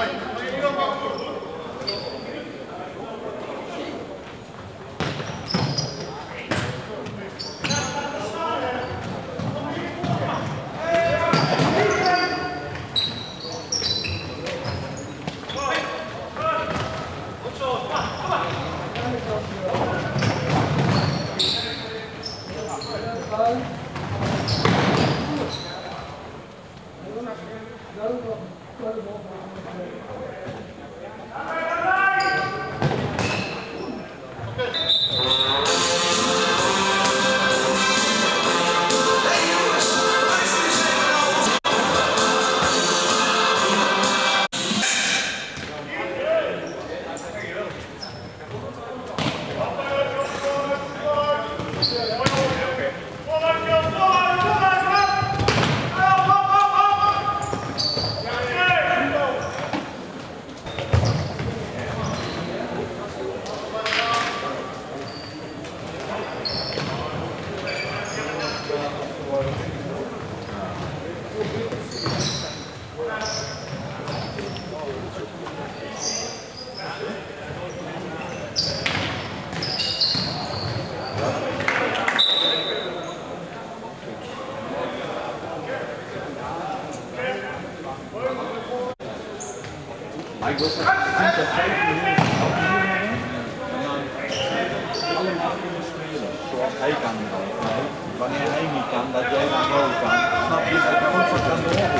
Right. Ik wil dat allemaal kunnen spelen. Zoals hij kan wanneer hij niet kan, dat jij dan wel kan. Snap je? Dat je kan.